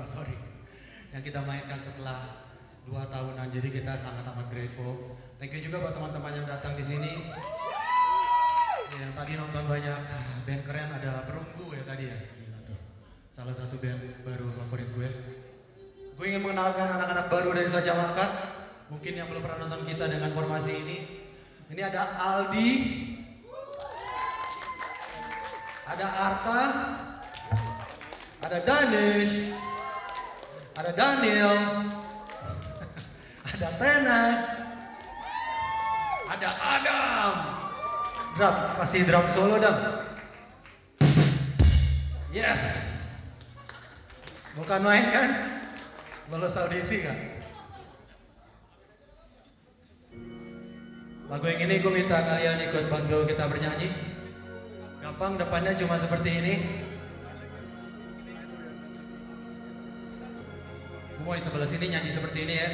kedua sorry. Yang kita mainkan setelah dua tahunan, jadi kita sangat amat grateful. Thank you juga buat teman-teman yang datang di sini. Yang tadi nonton banyak ah, band keren, ada Perunggu ya tadi ya. Gila tuh. Salah satu band baru favorit gue. Gue ingin mengenalkan anak-anak baru dari Saja Mangkat. Mungkin yang belum pernah nonton kita dengan formasi ini. Ini ada Aldi, ada Arta, ada Danish, ada Daniel, ada Tena, ada Adam. Drum, kasih drum solo dong. Yes. Bukan main kan? Lolos audisi kan? Lagu yang ini gue minta kalian ikut bantu kita bernyanyi. Gampang depannya cuma seperti ini. Yang sebelah sini nyanyi seperti ini ya.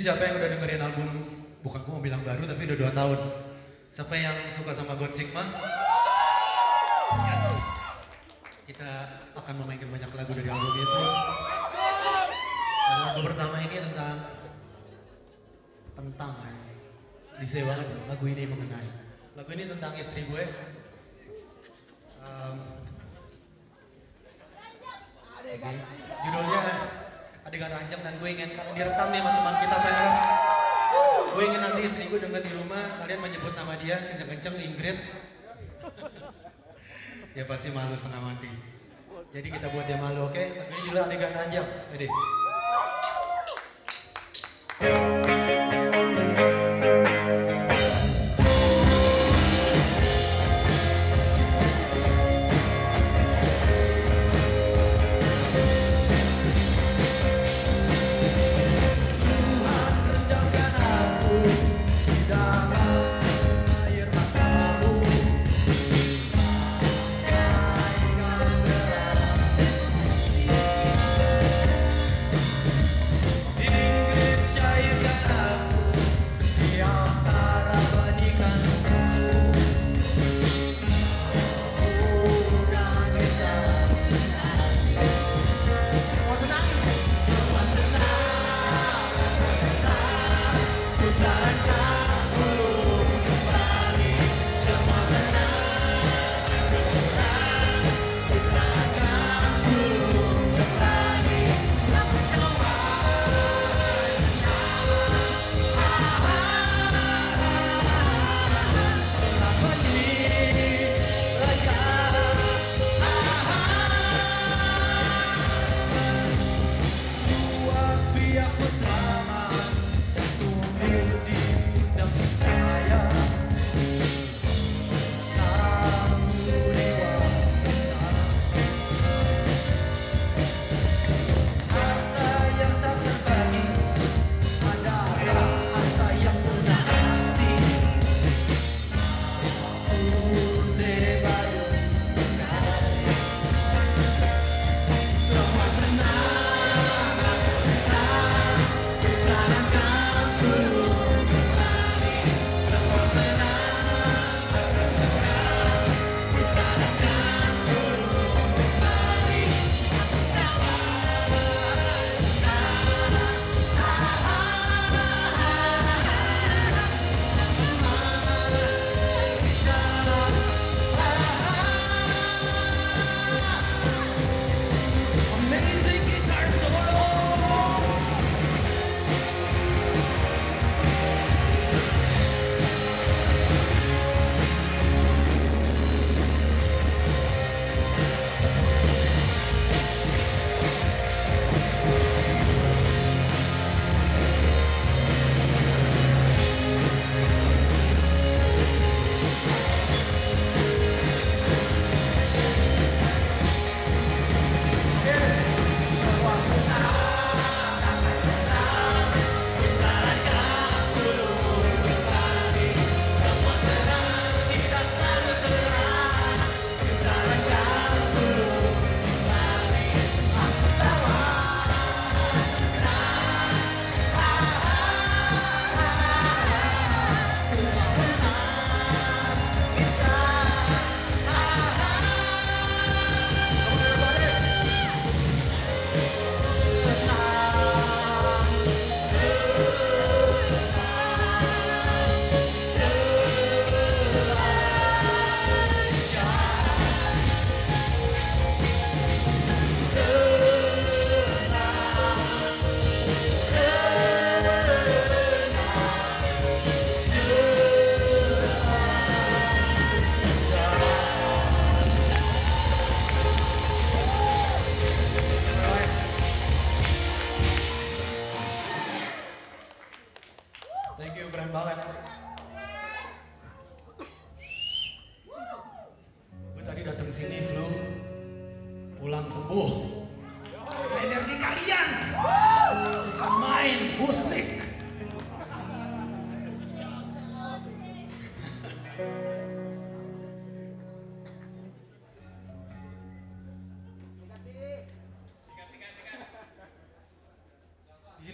Siapa yang udah dengerin album bukan aku mau bilang baru tapi udah dua tahun. Siapa yang suka sama God Sigma? Yes. Kita akan memainkan banyak lagu dari album itu. Dan lagu pertama ini tentang tentang ya. Klise banget lagu ini mengenai. Lagu ini tentang istri gue. Um, oke. Judulnya adegan rancang dan gue ingin karena direkam nih sama teman kita PF. Gue ingin nanti istri gue denger di rumah kalian menyebut nama dia kenceng-kenceng Ingrid. dia pasti malu setengah mati. Jadi kita buat dia malu, oke? Ini juga adegan ranjang. Jadi.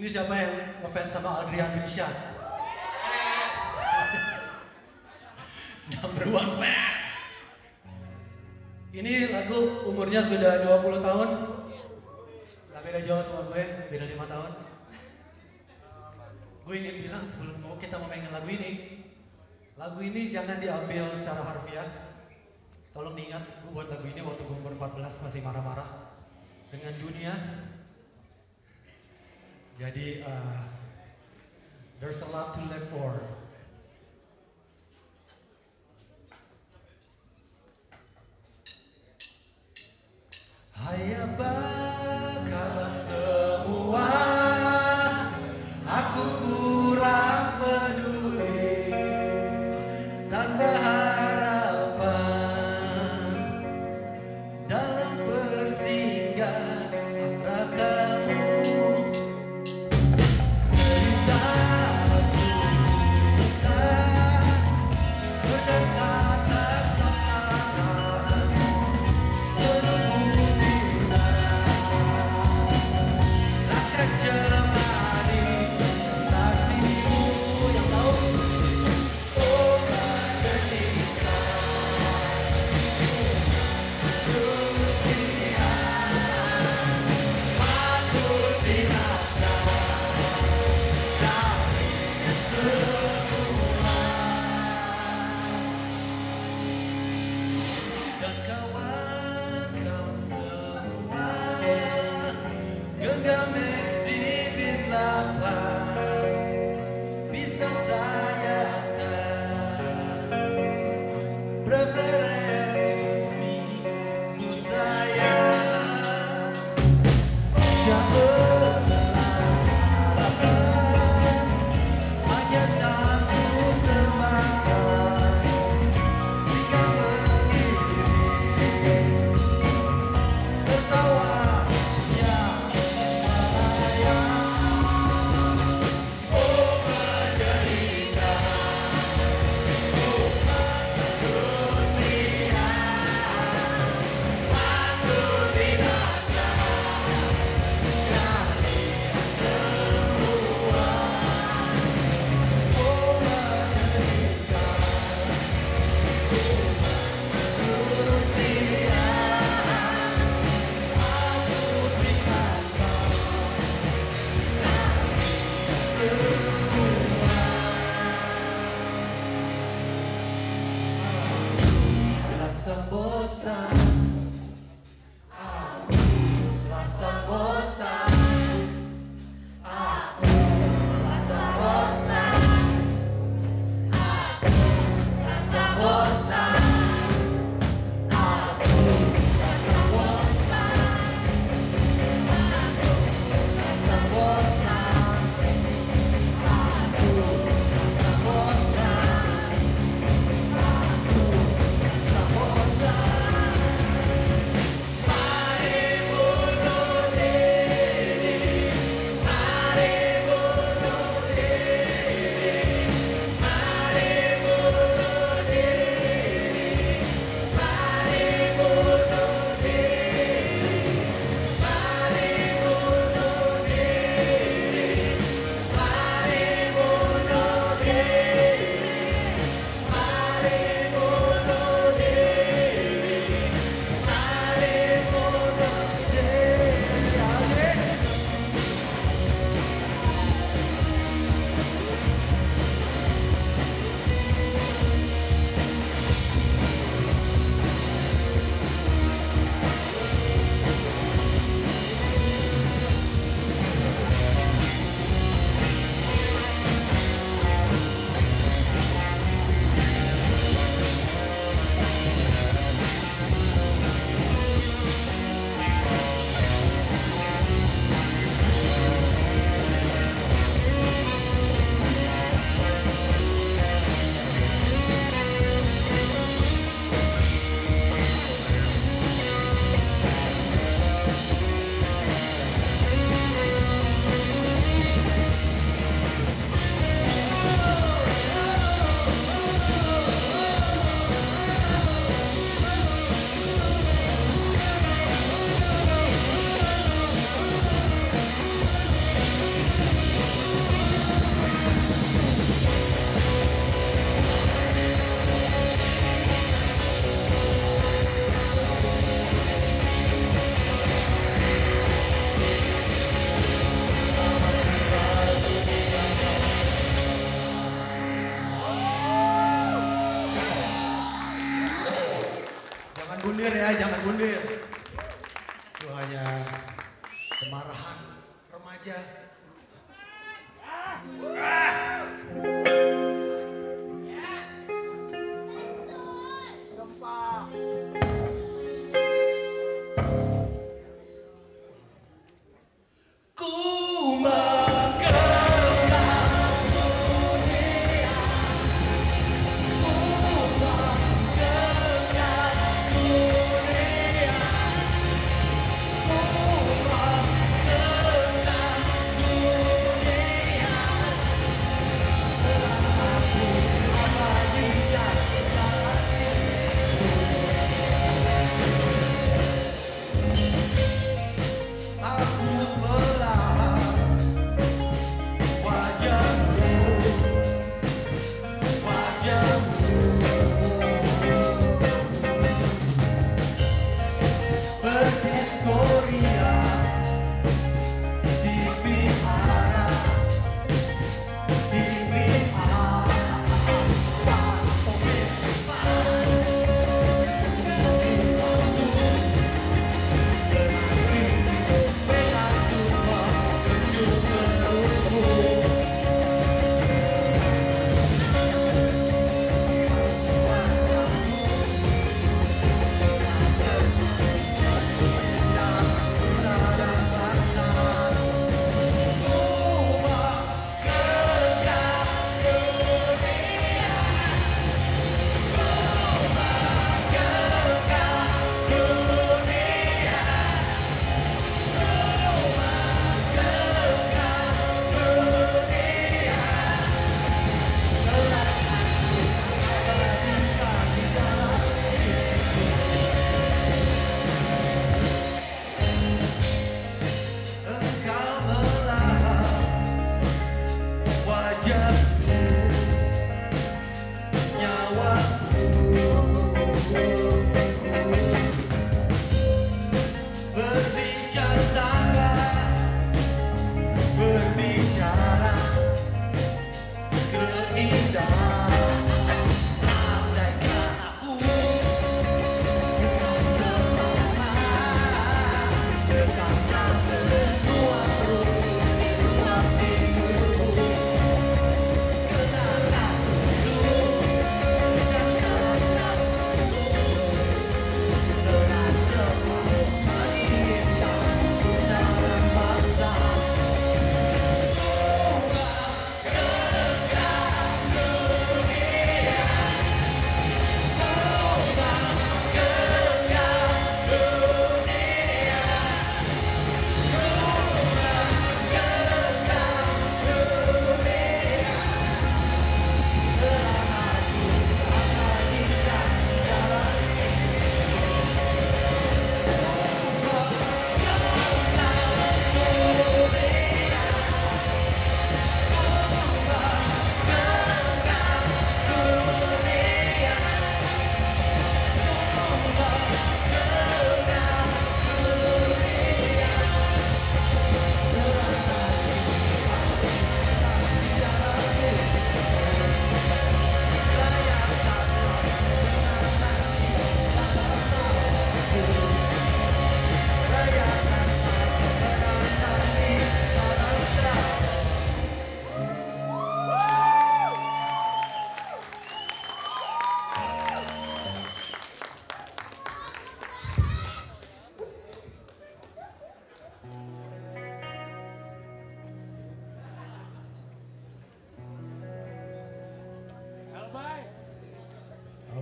Di sini siapa yang ngefans sama Adrian Risha? Number one fan. Ini lagu umurnya sudah 20 tahun. Gak beda jauh sama gue, beda 5 tahun. Gue ingin bilang sebelum mau kita memainkan lagu ini, lagu ini jangan diambil secara harfiah. Tolong diingat, gue buat lagu ini waktu gue umur 14 masih marah-marah dengan dunia. Jadi, uh, there's a lot to live for. Hai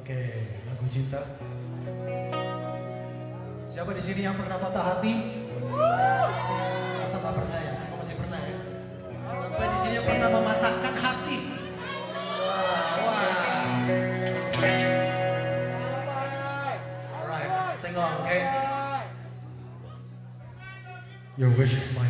Oke, lagu cinta. Siapa di sini yang pernah patah hati? Masa pernah ya? Semua masih pernah ya? Sampai di sini yang pernah mematahkan hati. Wah, wah. Alright, sing along, okay? Your wish is my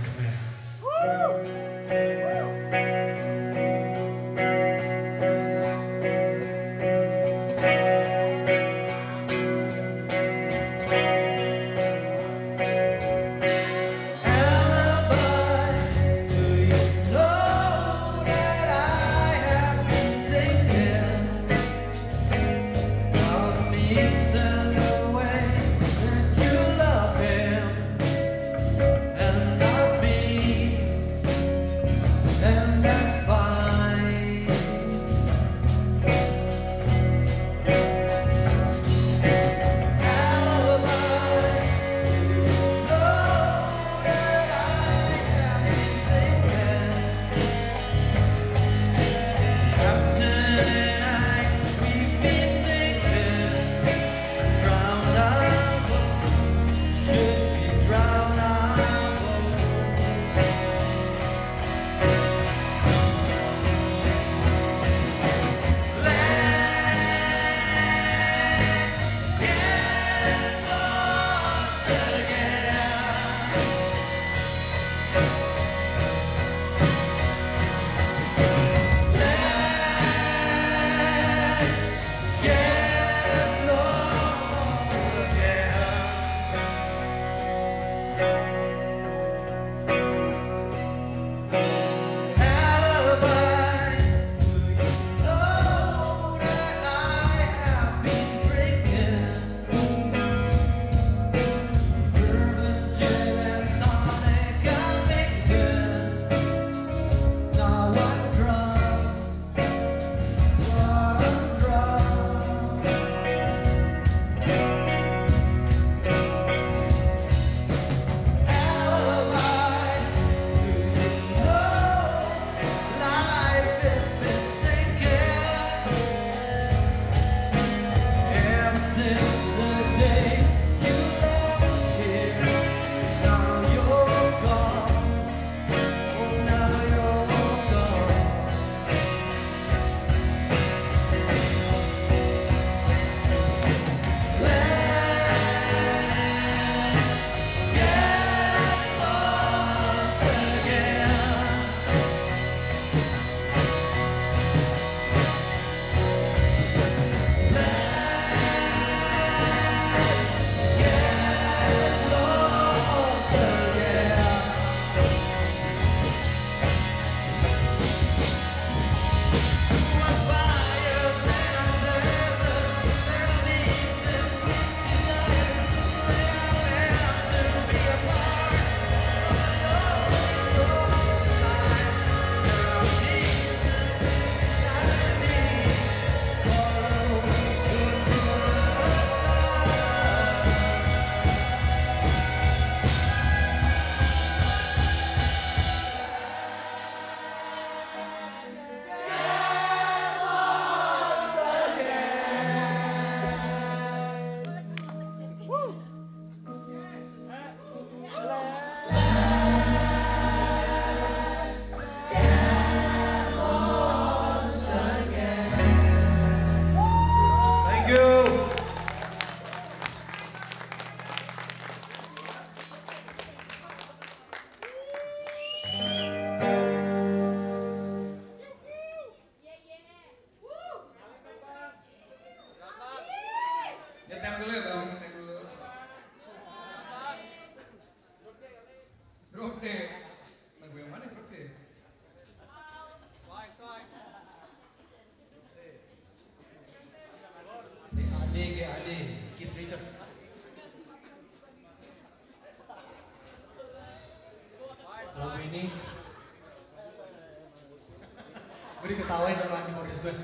diketawain sama Morris gue.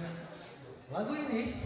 Lagu ini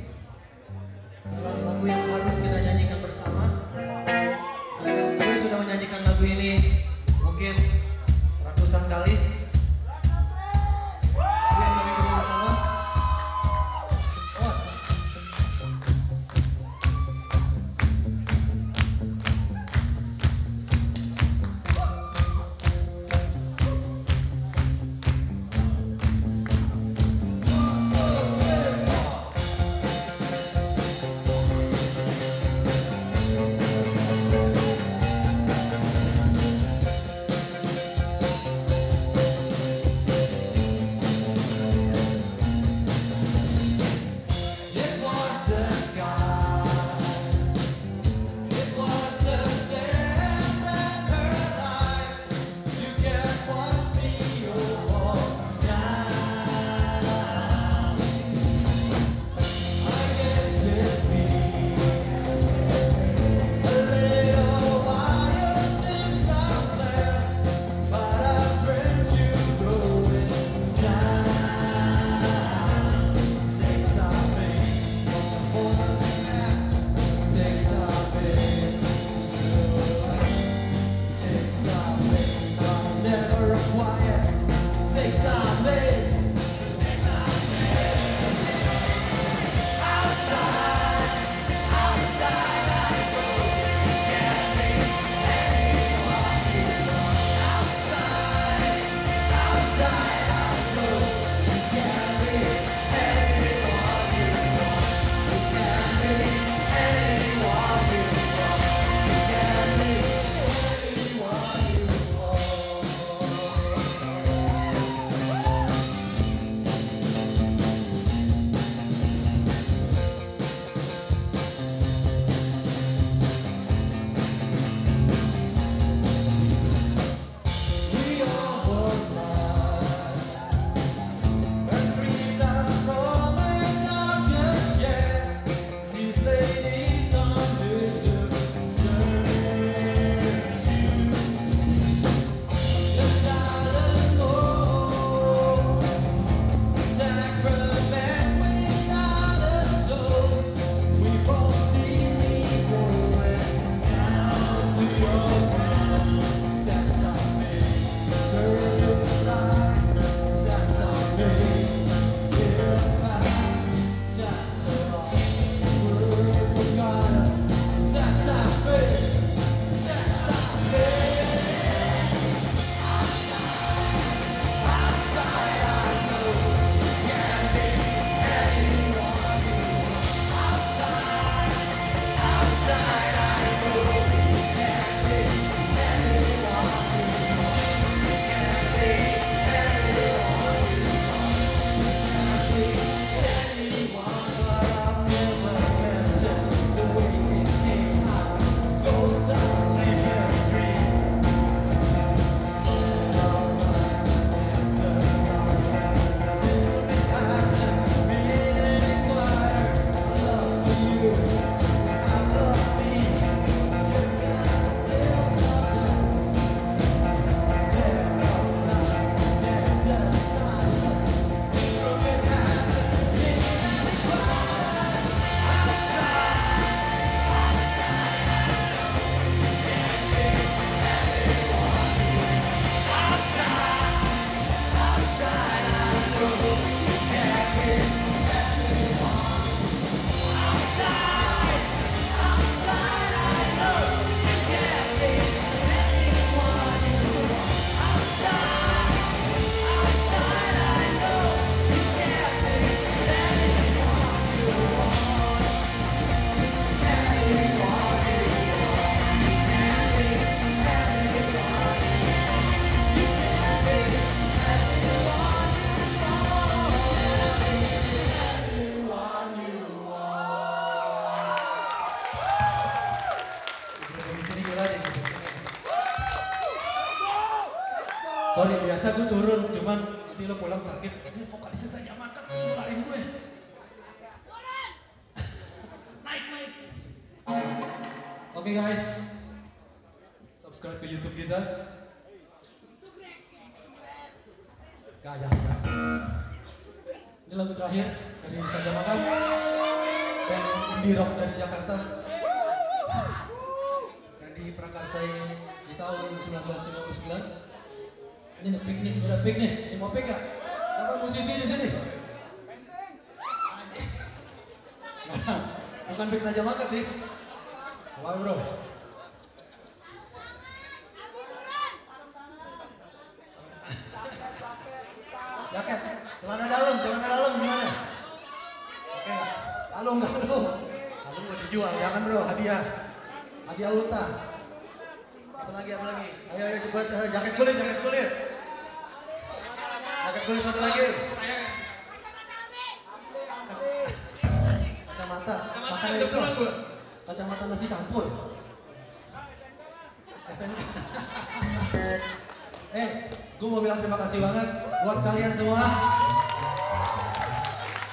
diprakarsai di tahun 1999. Ini piknik, udah piknik. Ini mau gak? Sama musisi di sini. Bukan pik saja makan sih. Wah bro. Jaket, celana dalam, celana dalam gimana? Oke? Kalung, kalung. Kalung mau dijual, jangan bro, hadiah. Hadiah ulta. Lagi, apa lagi? Ayo, ayo cepet, Eh, jaket kulit, jaket kulit. Jaket kulit satu lagi. Kaca- Kacamata, jam itu. Kacamata nasi campur. STNK. eh, gue mau bilang terima kasih banget buat kalian semua.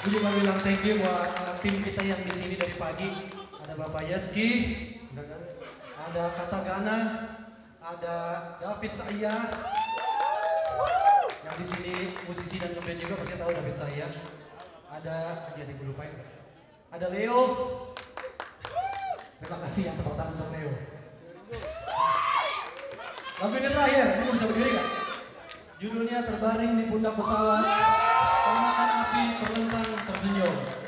Gue juga bilang thank you buat uh, tim kita yang di sini dari pagi. Ada Bapak Yeski, kan? ada Katagana, ada David Saya, yang di sini musisi dan ngeband juga pasti tahu David Saya. Ada aja nih gue lupain nggak? Ada Leo. Terima kasih yang tepuk tangan untuk Leo. Lagu ini terakhir, ini bisa berdiri gak? Judulnya Terbaring di Pundak Pesawat, Termakan Api Terlentang Tersenyum.